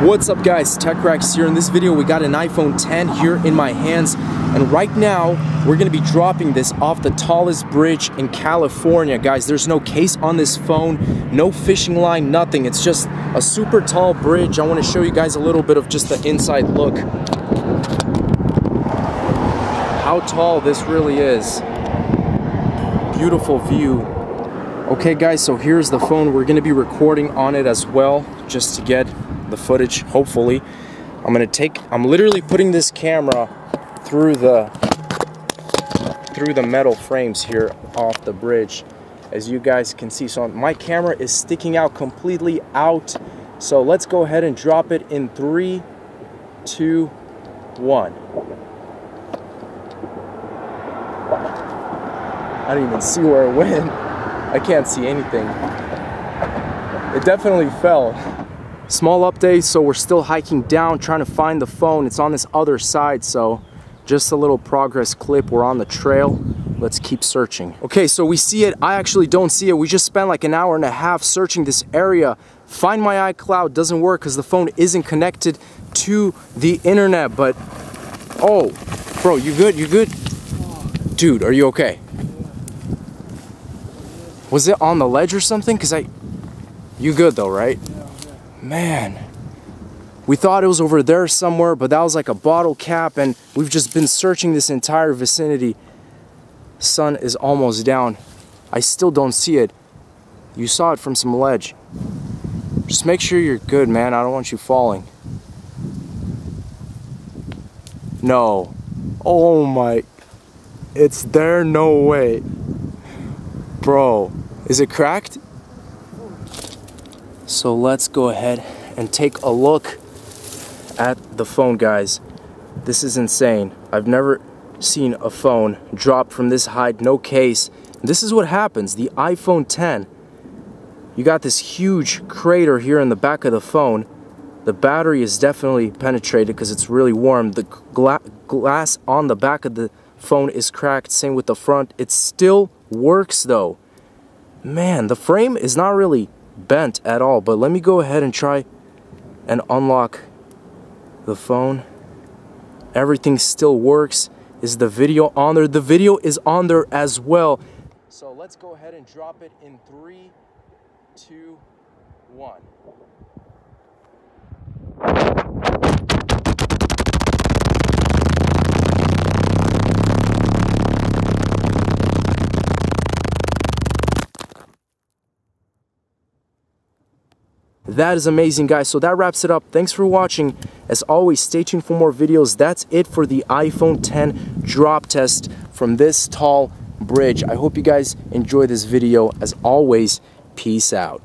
What's up guys, TechRax here. In this video we got an iPhone 10 here in my hands and right now we're gonna be dropping this off the tallest bridge in California. Guys, there's no case on this phone, no fishing line, nothing. It's just a super tall bridge. I wanna show you guys a little bit of just the inside look. How tall this really is. Beautiful view. Okay guys, so here's the phone. We're gonna be recording on it as well, just to get the footage, hopefully. I'm gonna take, I'm literally putting this camera through the, through the metal frames here off the bridge, as you guys can see. So my camera is sticking out completely out. So let's go ahead and drop it in three, two, one. I didn't even see where it went. I can't see anything. It definitely fell. Small update, so we're still hiking down, trying to find the phone. It's on this other side, so just a little progress clip. We're on the trail. Let's keep searching. Okay, so we see it. I actually don't see it. We just spent like an hour and a half searching this area. Find my iCloud doesn't work because the phone isn't connected to the internet, but oh, bro, you good? You good? Dude, are you okay? Was it on the ledge or something? Cause I, you good though, right? Man, we thought it was over there somewhere, but that was like a bottle cap, and we've just been searching this entire vicinity. Sun is almost down. I still don't see it. You saw it from some ledge. Just make sure you're good, man. I don't want you falling. No. Oh my. It's there, no way. Bro, is it cracked? So let's go ahead and take a look at the phone, guys. This is insane. I've never seen a phone drop from this height, no case. This is what happens, the iPhone 10. You got this huge crater here in the back of the phone. The battery is definitely penetrated because it's really warm. The gla glass on the back of the phone is cracked, same with the front. It still works though. Man, the frame is not really bent at all, but let me go ahead and try and unlock the phone. Everything still works. Is the video on there? The video is on there as well. So let's go ahead and drop it in three, two, one. That is amazing, guys. So that wraps it up. Thanks for watching. As always, stay tuned for more videos. That's it for the iPhone 10 drop test from this tall bridge. I hope you guys enjoy this video. As always, peace out.